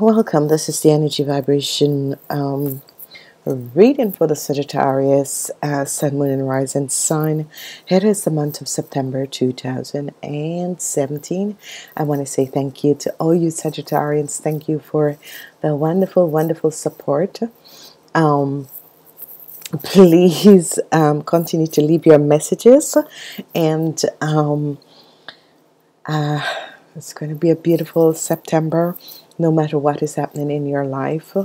welcome. This is the energy vibration um, reading for the Sagittarius uh, Sun, Moon, and Rising sign. It is the month of September 2017. I want to say thank you to all you Sagittarians. Thank you for the wonderful, wonderful support. Um, please um, continue to leave your messages and um, uh, it's going to be a beautiful September no matter what is happening in your life,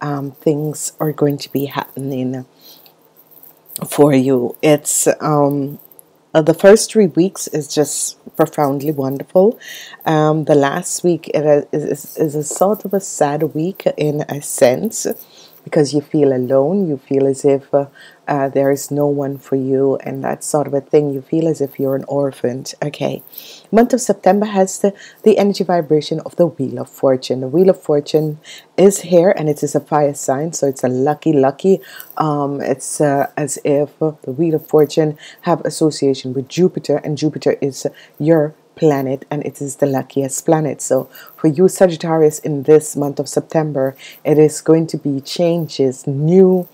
um, things are going to be happening for you. It's um, uh, the first three weeks is just profoundly wonderful. Um, the last week is, is, is a sort of a sad week in a sense because you feel alone. You feel as if uh, uh, there is no one for you, and that sort of a thing. You feel as if you're an orphan. Okay, month of September has the the energy vibration of the Wheel of Fortune. The Wheel of Fortune is here, and it is a fire sign, so it's a lucky, lucky. Um, it's uh, as if the Wheel of Fortune have association with Jupiter, and Jupiter is your planet and it is the luckiest planet. So for you Sagittarius in this month of September, it is going to be changes, new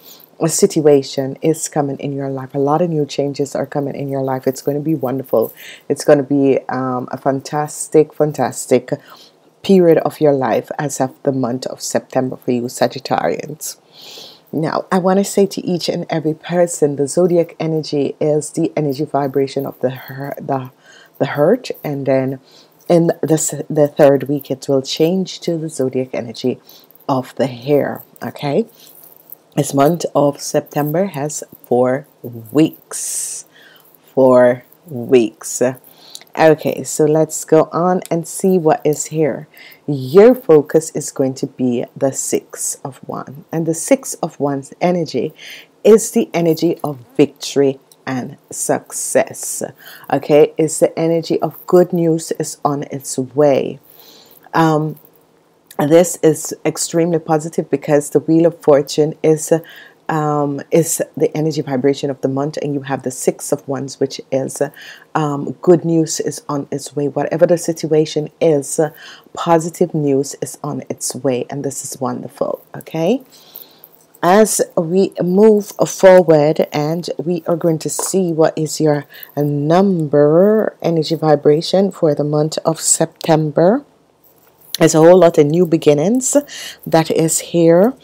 situation is coming in your life. A lot of new changes are coming in your life. It's going to be wonderful. It's going to be um, a fantastic, fantastic period of your life as of the month of September for you Sagittarians. Now, I want to say to each and every person, the zodiac energy is the energy vibration of the the the hurt and then in the, the third week it will change to the zodiac energy of the hair okay? This month of September has four weeks. Four weeks. Okay so let's go on and see what is here. Your focus is going to be the six of Wands and the six of Wands' energy is the energy of victory and success. Okay, it's the energy of good news is on its way. Um, this is extremely positive because the Wheel of Fortune is um, is the energy vibration of the month, and you have the Six of Wands, which is um, good news is on its way. Whatever the situation is, positive news is on its way, and this is wonderful. Okay as we move forward and we are going to see what is your number energy vibration for the month of September. There's a whole lot of new beginnings that is here.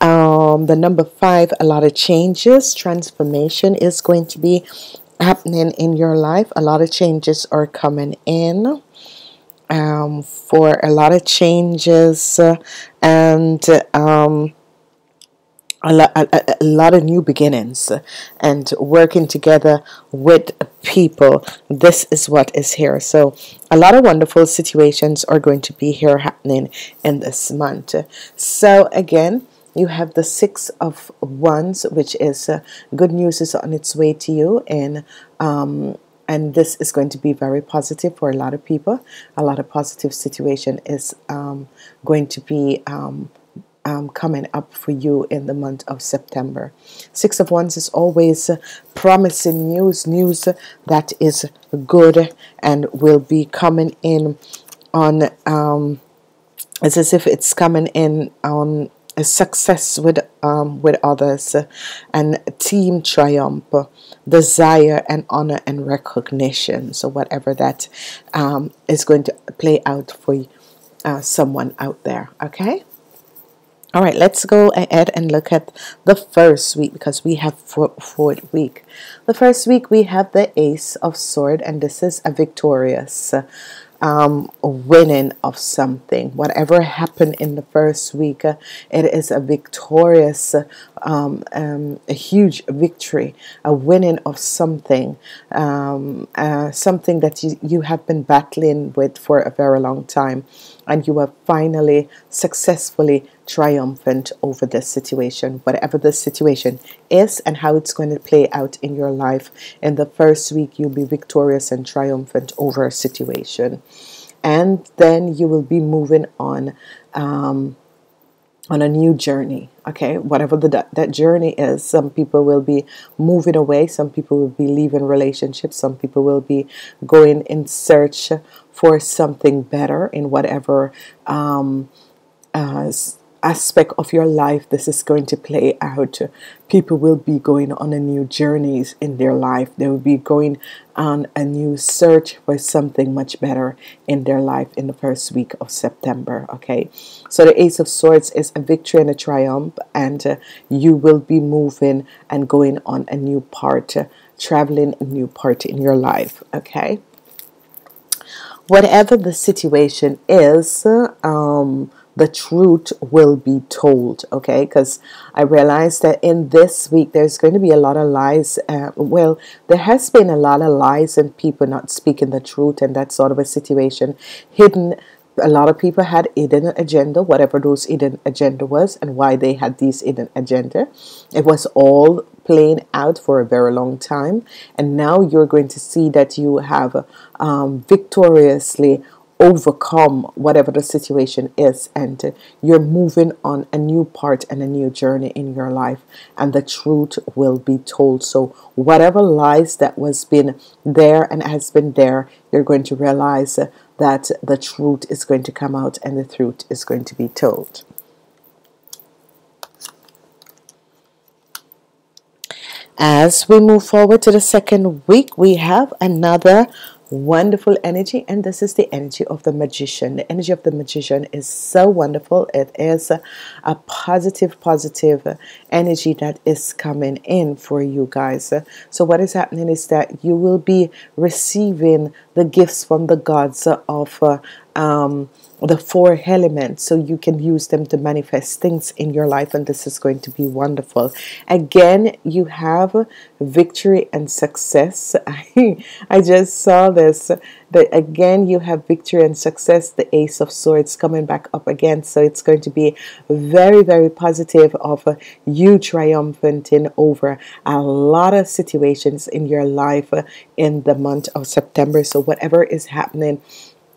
Um, the number five a lot of changes transformation is going to be happening in your life. A lot of changes are coming in um, for a lot of changes uh, and um, a lot, a, a, lot of new beginnings and working together with people. This is what is here. So, a lot of wonderful situations are going to be here happening in this month. So, again, you have the Six of Wands, which is uh, good news is on its way to you, and um, and this is going to be very positive for a lot of people. A lot of positive situation is um, going to be. Um, um, coming up for you in the month of September. Six of Wands is always uh, promising news, news that is good and will be coming in on, um, it's as if it's coming in on a success with um, with others. And team triumph desire and honor and recognition. So whatever that um, is going to play out for uh, someone out there. Okay all right, let's go ahead and look at the first week because we have four, fourth week. The first week we have the Ace of Sword, and this is a victorious um, winning of something. Whatever happened in the first week, it is a victorious, um, um, a huge victory, a winning of something, um, uh, something that you, you have been battling with for a very long time, and you are finally successfully triumphant over this situation, whatever the situation is, and how it's going to play out in your life. In the first week, you'll be victorious and triumphant over a situation, and then you will be moving on. Um, on a new journey okay whatever the, that journey is some people will be moving away some people will be leaving relationships some people will be going in search for something better in whatever um, uh, aspect of your life this is going to play out. People will be going on a new journeys in their life. They will be going on a new search for something much better in their life in the first week of September. Okay, so the Ace of Swords is a victory and a triumph, and uh, you will be moving and going on a new part, uh, traveling a new part in your life. Okay, whatever the situation is, um, the truth will be told okay? Because i realized that in this week there's going to be a lot of lies uh, well there has been a lot of lies and people not speaking the truth and that sort of a situation hidden a lot of people had hidden agenda whatever those hidden agenda was and why they had these hidden agenda. It was all playing out for a very long time. And now you're going to see that you have um, victoriously overcome whatever the situation is and you're moving on a new part and a new journey in your life. And the truth will be told. So whatever lies that was been there and has been there you're going to realize that the truth is going to come out and the truth is going to be told. As we move forward to the second week we have another wonderful energy and this is the energy of the magician. The energy of the magician is so wonderful. It is a, a, positive positive energy that is coming in for you guys. So what is happening is that you will be receiving the gifts from the gods of uh, um, the four elements so you can use them to manifest things in your life and this is going to be wonderful. Again you have victory and success. I, I just saw this that again you have victory and success the ace of swords coming back up again. So it's going to be very very positive of uh, you triumphing over a lot of situations in your life uh, in the month of September. So whatever is happening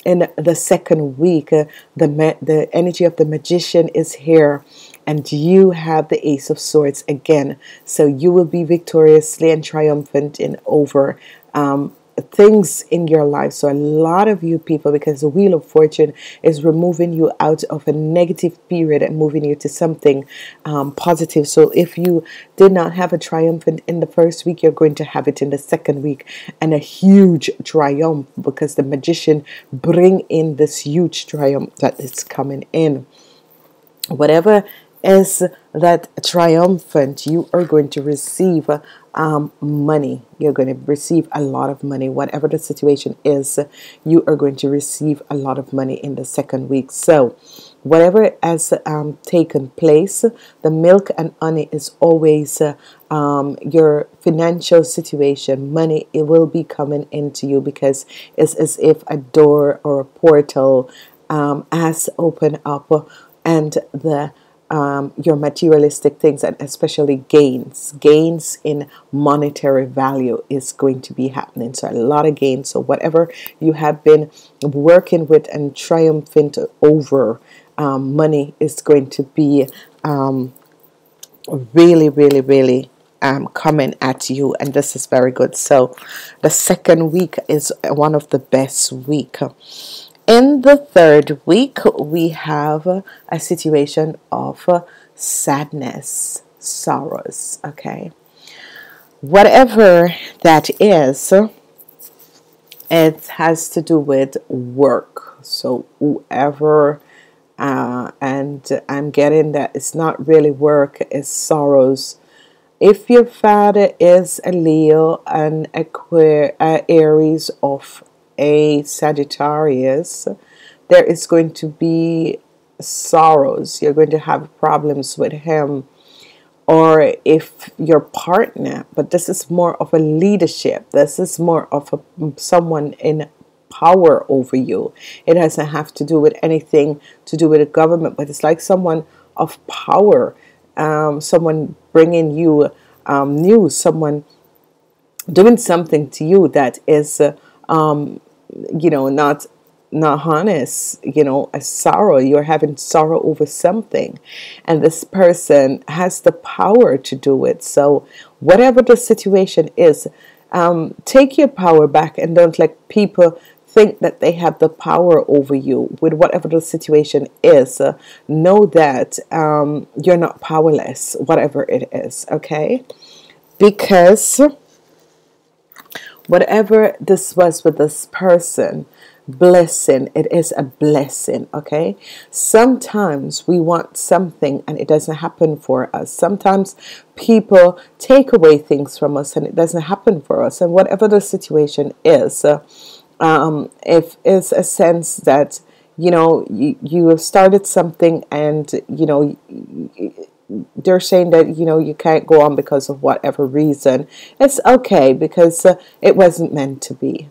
in the second week, uh, the the energy of the magician is here, and you have the Ace of Swords again. So you will be victoriously and triumphant in over um, things in your life. So, a lot of you people, because the Wheel of Fortune is removing you out of a negative period and moving you to something um, positive. So, if you did not have a triumphant in the first week, you're going to have it in the second week and a huge triumph because the magician bring in this huge triumph that is coming in. Whatever is that triumphant, you are going to receive um, money. You're going to receive a lot of money. Whatever the situation is, you are going to receive a lot of money in the second week. So, whatever has um, taken place, the milk and honey is always uh, um, your financial situation. Money, it will be coming into you because it's as if a door or a portal um, has opened up and the um, your materialistic things and especially gains. Gains in monetary value is going to be happening. So a lot of gains. So whatever you have been working with and triumphant over um, money is going to be um, really really really um, coming at you. And this is very good. So the second week is one of the best week in the third week, we have a situation of sadness, sorrows. Okay, whatever that is, it has to do with work. So, whoever, uh, and I'm getting that it's not really work, it's sorrows. If your father is a Leo and Aquarius, uh, Aries of a Sagittarius, there is going to be sorrows. You're going to have problems with him. Or if your partner, but this is more of a leadership, this is more of a, someone in power over you. It doesn't have to do with anything to do with a government, but it's like someone of power, um, someone bringing you um, news, someone doing something to you that is uh, um, you know, not not honest, you know, a sorrow. You're having sorrow over something, and this person has the power to do it. So, whatever the situation is, um, take your power back and don't let people think that they have the power over you with whatever the situation is, uh, know that um, you're not powerless, whatever it is, okay? Because whatever this was with this person, blessing it is a blessing okay? Sometimes we want something and it doesn't happen for us. Sometimes people take away things from us and it doesn't happen for us. And whatever the situation is uh, um, if it's a sense that you know you, you have started something and you know they're saying that you know you can't go on because of whatever reason it's okay because uh, it wasn't meant to be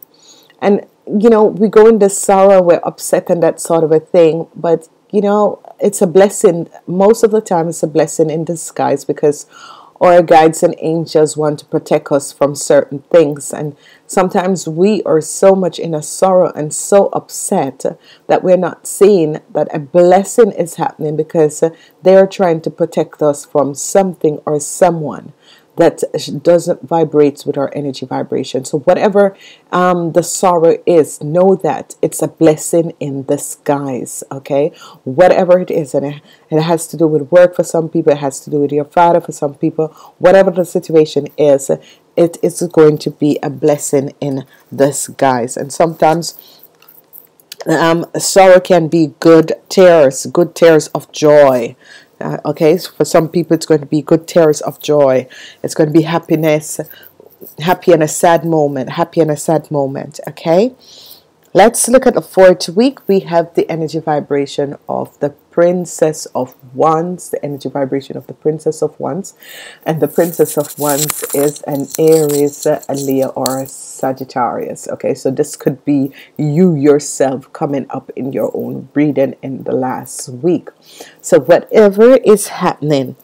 and you know, we go into sorrow, we're upset and that sort of a thing, but you know, it's a blessing. Most of the time, it's a blessing in disguise because our guides and angels want to protect us from certain things. And sometimes we are so much in a sorrow and so upset that we're not seeing that a blessing is happening because they're trying to protect us from something or someone that doesn't vibrate with our energy vibration. So whatever um, the sorrow is, know that it's a blessing in disguise. Okay, whatever it is, and it, it has to do with work for some people. It has to do with your father for some people. Whatever the situation is, it is going to be a blessing in disguise. And sometimes. Um, sorrow can be good tears, good tears of joy. Uh, okay, so for some people, it's going to be good tears of joy. It's going to be happiness, happy in a sad moment, happy in a sad moment. Okay, let's look at the fourth week. We have the energy vibration of the Princess of Wands, the energy vibration of the Princess of Wands. And the Princess of Wands is an Aries, a Leo, or a Sagittarius. Okay, so this could be you yourself coming up in your own reading in the last week. So, whatever is happening,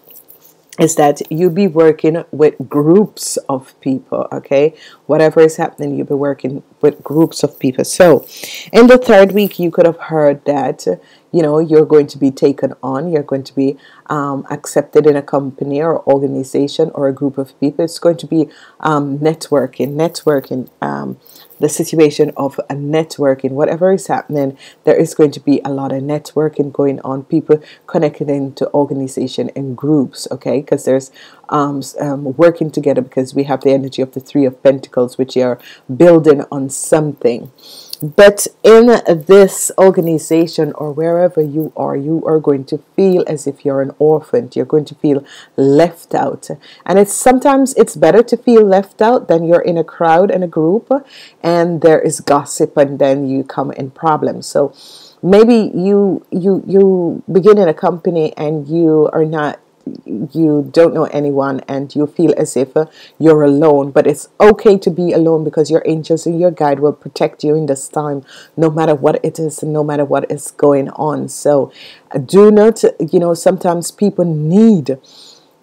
is that you be working with groups of people okay? Whatever is happening you'll be working with groups of people. So in the third week you could have heard that you know you're going to be taken on you're going to be um, accepted in a company or organization or a group of people. It's going to be um, networking networking um, the situation of a networking. Whatever is happening there is going to be a lot of networking going on people connecting into organization and groups okay? Because there's um, um, working together because we have the energy of the three of pentacles which are building on something but in this organization or wherever you are, you are going to feel as if you're an orphan. You're going to feel left out. And it's sometimes it's better to feel left out than you're in a crowd and a group and there is gossip and then you come in problems. So maybe you you you begin in a company and you are not you don't know anyone and you feel as if uh, you're alone but it's okay to be alone because your angels and your guide will protect you in this time no matter what it is no matter what is going on. So uh, do not you know sometimes people need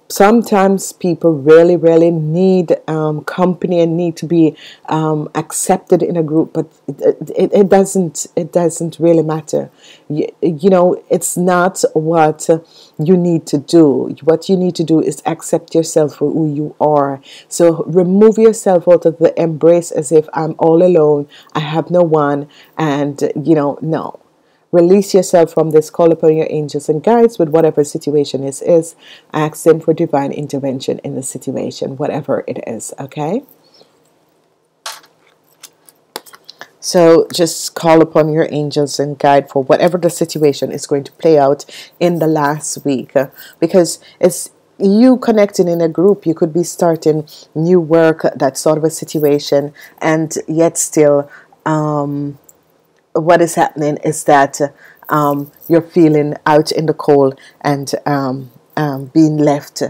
sometimes people really really need um, company and need to be um, accepted in a group but it, it, it, doesn't it doesn't really matter. You, you know it's not what you need to do. What you need to do is accept yourself for who you are. So remove yourself out of the embrace as if I'm all alone I have no one and you know no Release yourself from this. Call upon your angels and guides with whatever situation is. Is ask them for divine intervention in the situation, whatever it is. Okay. So just call upon your angels and guide for whatever the situation is going to play out in the last week, because it's you connecting in a group. You could be starting new work, that sort of a situation, and yet still. Um, what is happening is that um, you're feeling out in the cold and um, um, being left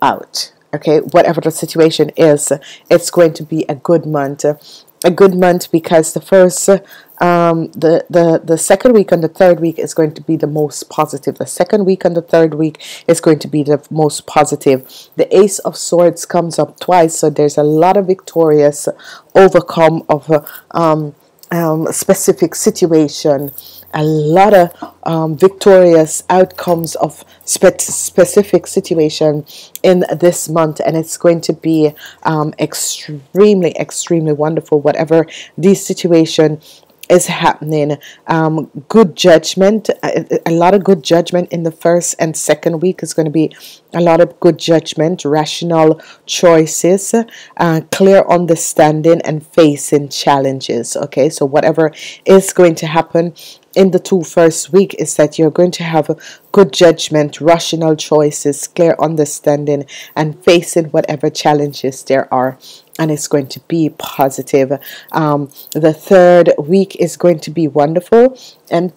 out. Okay, whatever the situation is, it's going to be a good month. A good month because the first, um, the the the second week and the third week is going to be the most positive. The second week and the third week is going to be the most positive. The Ace of Swords comes up twice, so there's a lot of victorious overcome of um, um, specific situation, a lot of um, victorious outcomes of spe- specific situation in this month, and it's going to be um, extremely, extremely wonderful. Whatever the situation is happening. Um, good judgment, a, a, lot of good judgment in the first and second week is going to be a lot of good judgment, rational choices, uh, clear understanding, and facing challenges. Okay, so whatever is going to happen in the two first week is that you're going to have good judgment, rational choices, clear understanding, and facing whatever challenges there are. And it's going to be positive. Um, the third week is going to be wonderful, and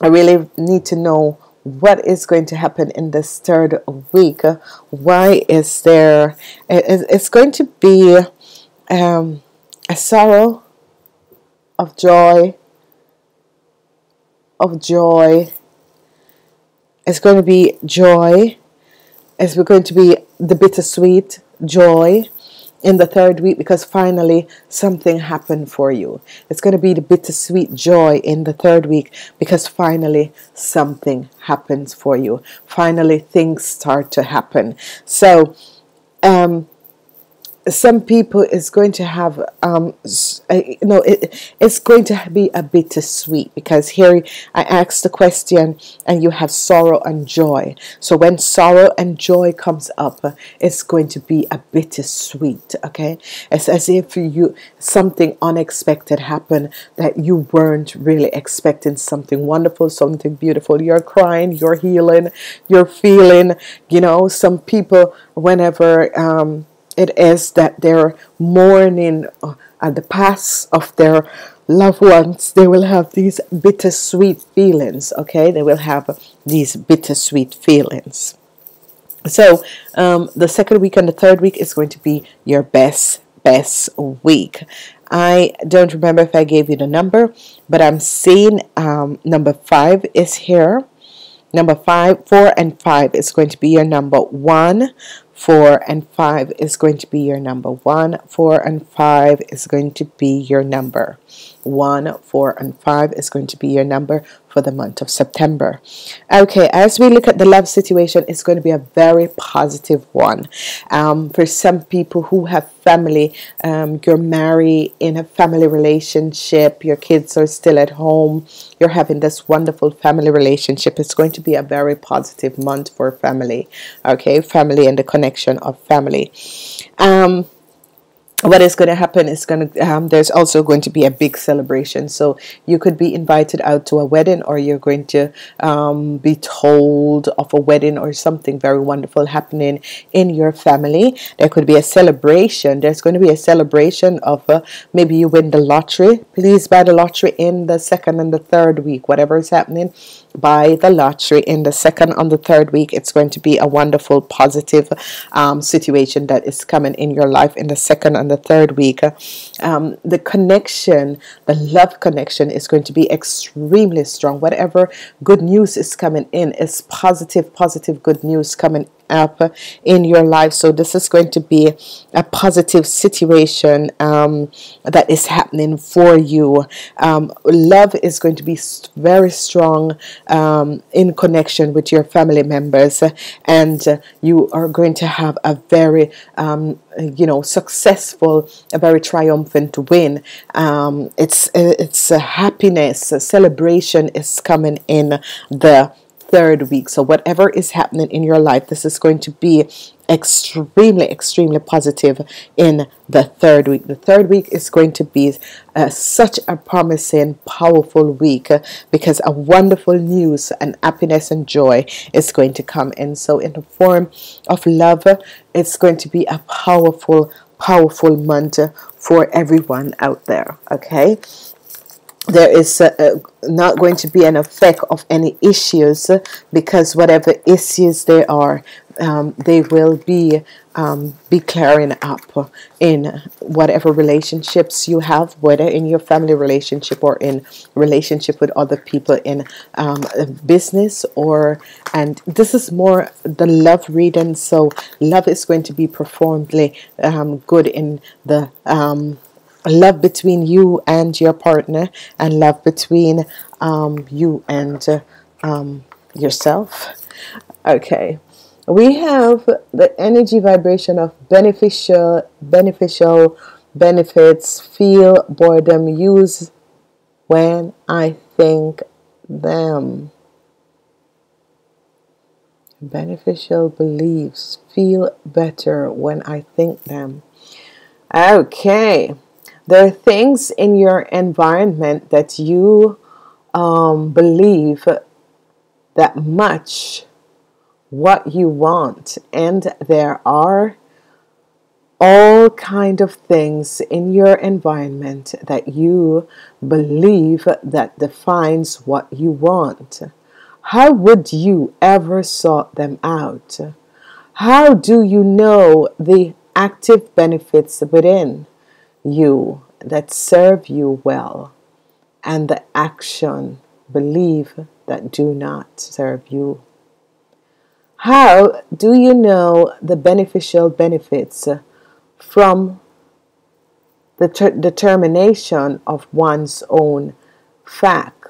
I really need to know what is going to happen in this third week. Why is there? It's going to be um, a sorrow of joy of joy. It's going to be joy. It's going to be the bittersweet joy in the third week because finally something happened for you. It's going to be the bittersweet joy in the third week because finally something happens for you. Finally things start to happen. So, um, some people is going to have um uh, you know it, it's going to be a bittersweet because here I asked the question and you have sorrow and joy. So when sorrow and joy comes up it's going to be a bittersweet okay? It's as if you something unexpected happened that you weren't really expecting something wonderful something beautiful. You're crying you're healing you're feeling you know some people whenever um it is that they're mourning uh, at the pass of their loved ones, they will have these bittersweet feelings. Okay, they will have these bittersweet feelings. So, um, the second week and the third week is going to be your best, best week. I don't remember if I gave you the number, but I'm seeing um, number five is here. Number five, four, and five is going to be your number one. 4 and 5 is going to be your number. 1, 4, and 5 is going to be your number. 1, 4, and 5 is going to be your number for the month of September. Okay, as we look at the love situation, it's going to be a very positive one. Um, for some people who have family, um, you're married in a family relationship, your kids are still at home, you're having this wonderful family relationship. It's going to be a very positive month for family. Okay, family and the connection of family. Um, what is going to happen is going to um, there's also going to be a big celebration. So you could be invited out to a wedding or you're going to um, be told of a wedding or something very wonderful happening in your family. There could be a celebration. There's going to be a celebration of uh, maybe you win the lottery. Please buy the lottery in the second and the third week. Whatever is happening buy the lottery in the second and the third week. It's going to be a wonderful positive um, situation that is coming in your life in the second and the third week um, the connection the love connection is going to be extremely strong. Whatever good news is coming in is positive positive good news coming up in your life. So this is going to be a positive situation um, that is happening for you. Um, love is going to be very strong um, in connection with your family members, and you are going to have a very um, you know successful a very triumphant win um, it's it's a happiness a celebration is coming in the third week. So, whatever is happening in your life, this is going to be extremely, extremely positive in the third week. The third week is going to be uh, such a promising, powerful week because a wonderful news and happiness and joy is going to come in. So, in the form of love, it's going to be a powerful, powerful month for everyone out there. Okay there is uh, uh, not going to be an effect of any issues because whatever issues there are, um, they will be um, be clearing up in whatever relationships you have, whether in your family relationship or in relationship with other people in um, business or and this is more the love reading. So love is going to be profoundly um, good in the um, love between you and your partner and love between um, you and uh, um, yourself okay we have the energy vibration of beneficial beneficial benefits feel boredom use when I think them. Beneficial beliefs feel better when I think them. Okay, there are things in your environment that you um, believe that much what you want, and there are all kind of things in your environment that you believe that defines what you want. How would you ever sort them out? How do you know the active benefits within you that serve you well and the action believe that do not serve you? How do you know the beneficial benefits from the ter- determination of one's own fact?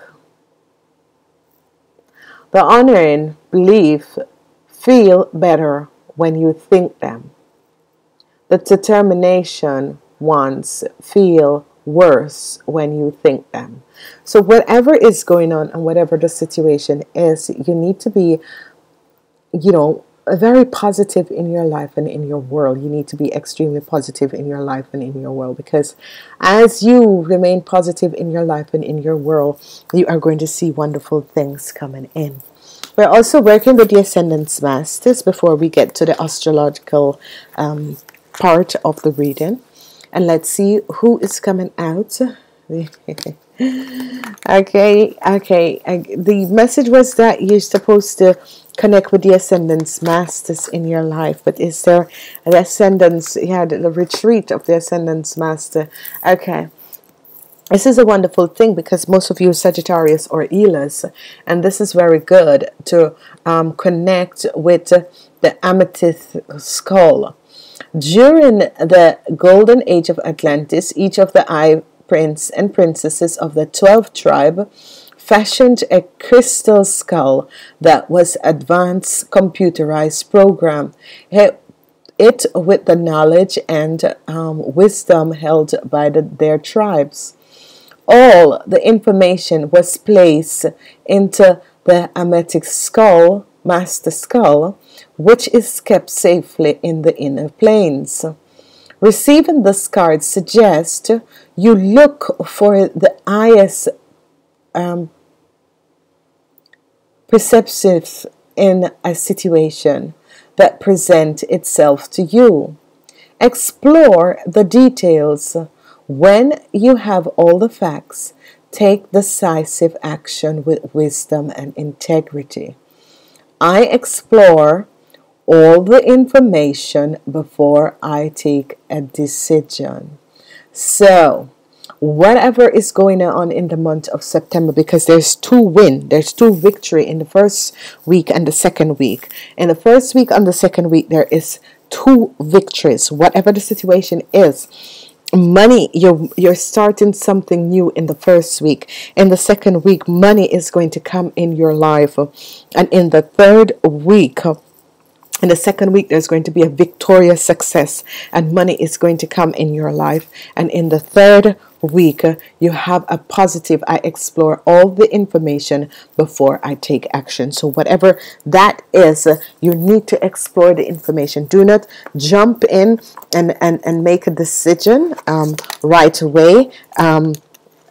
The honoring belief feel better when you think them. The determination ones feel worse when you think them. So whatever is going on and whatever the situation is, you need to be, you know, very positive in your life and in your world. You need to be extremely positive in your life and in your world because as you remain positive in your life and in your world, you are going to see wonderful things coming in. We're also working with the Ascendance Masters before we get to the astrological um, part of the reading. And let's see who is coming out. okay, okay. the message was that you're supposed to connect with the Ascendance Masters in your life. But is there an Ascendance? Yeah, the retreat of the Ascendance Master. Okay. This is a wonderful thing because most of you Sagittarius or Elas, and this is very good to um, connect with the amethyst skull. During the golden age of Atlantis, each of the eye prince and princesses of the 12th tribe fashioned a crystal skull that was advanced computerized program. It, it with the knowledge and um, wisdom held by the, their tribes all the information was placed into the amethyst skull, master skull, which is kept safely in the inner planes. Receiving this card suggests you look for the highest um, perceptive in a situation that present itself to you. Explore the details when you have all the facts, take decisive action with wisdom and integrity. I explore all the information before I take a decision. So, whatever is going on in the month of September, because there's two win, there's two victory in the first week and the second week. In the first week and the second week, there is two victories, whatever the situation is money you're you're starting something new in the first week in the second week money is going to come in your life and in the third week in the second week there's going to be a victorious success and money is going to come in your life and in the third week, you have a positive. I explore all the information before I take action. So, whatever that is, you need to explore the information. Do not jump in and, and, and make a decision um, right away. Um,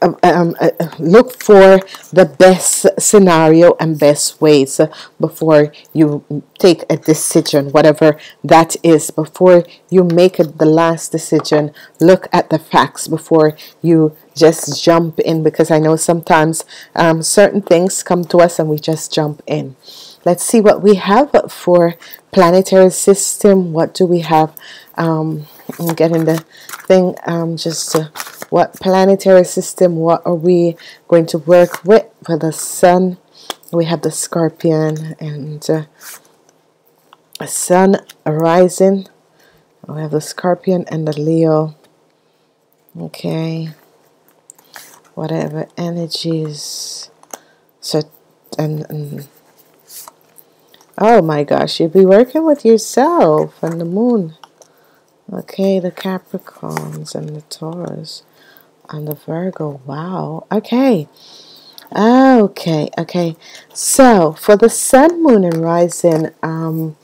um, um, uh, look for the best scenario and best ways before you take a decision, whatever that is. Before you make the last decision, look at the facts before you just jump in because I know sometimes um, certain things come to us and we just jump in. Let's see what we have for planetary system. What do we have? Um, I'm getting the thing um, just. Uh, what planetary system what are we going to work with for the sun? We have the scorpion and uh, a sun rising. We have the scorpion and the leo. Okay. Whatever energies. So and, and oh my gosh you'll be working with yourself and the moon. Okay the capricorns and the taurus and the Virgo. Wow. Okay. Okay. Okay. So for the Sun, Moon, and Rising, um,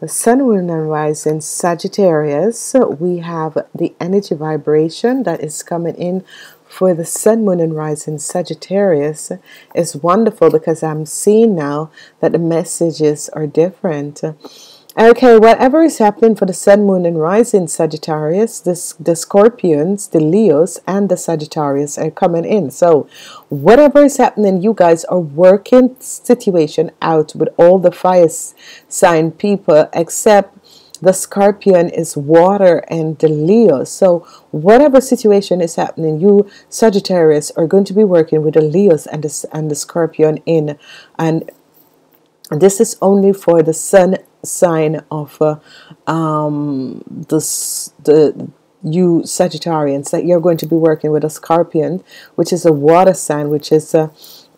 the Sun, Moon, and Rising Sagittarius, we have the energy vibration that is coming in for the Sun, Moon, and Rising Sagittarius is wonderful because I'm seeing now that the messages are different. Okay, whatever is happening for the Sun, Moon, and Rising Sagittarius, this, the Scorpions, the Leos, and the Sagittarius are coming in. So, whatever is happening, you guys are working situation out with all the fire sign people except the scorpion is water and the leo so whatever situation is happening you sagittarius are going to be working with the leos and the, and the scorpion in and this is only for the sun sign of uh, um, the, the you Sagittarians that you're going to be working with a scorpion which is a water sign which is a,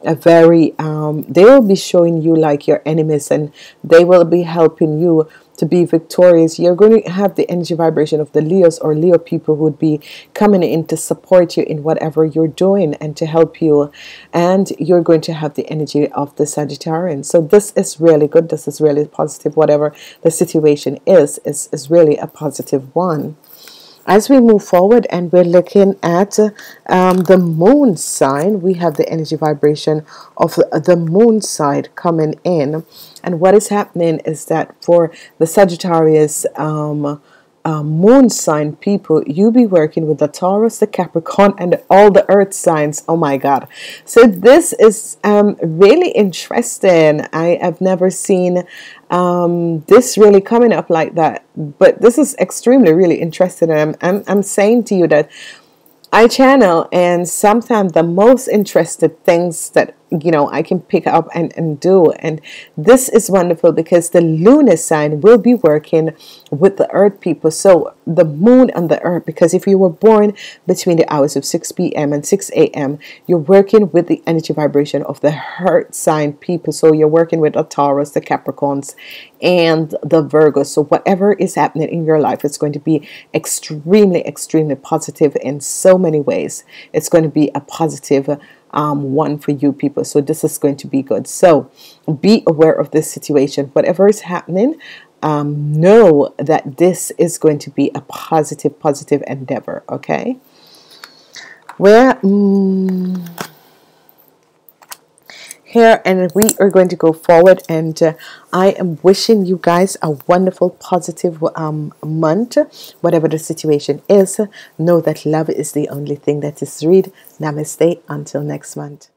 a very um, they will be showing you like your enemies and they will be helping you to be victorious, you're going to have the energy vibration of the Leos or Leo people who would be coming in to support you in whatever you're doing and to help you. And you're going to have the energy of the Sagittarian. So this is really good. This is really positive. Whatever the situation is, is, is really a positive one as we move forward and we're looking at um, the moon sign we have the energy vibration of the moon side coming in and what is happening is that for the Sagittarius um, uh, moon sign people, you be working with the Taurus, the Capricorn, and all the earth signs. Oh my God. So this is um, really interesting. I have never seen um, this really coming up like that, but this is extremely, really interesting. And I'm, I'm, I'm saying to you that I channel, and sometimes the most interested things that you know I can pick up and, and do. And this is wonderful because the lunar sign will be working with the earth people. So the moon and the earth, because if you were born between the hours of 6 p.m. and 6 a.m., you're working with the energy vibration of the earth sign people. So you're working with the Taurus, the Capricorns, and the Virgos. So whatever is happening in your life, it's going to be extremely, extremely positive in so many ways. It's going to be a positive um, one for you people. So this is going to be good. So be aware of this situation. Whatever is happening, um, know that this is going to be a positive, positive endeavor. Okay. Where. Mm, here and we are going to go forward and uh, I am wishing you guys a wonderful positive um, month whatever the situation is. Know that love is the only thing that is read namaste. Until next month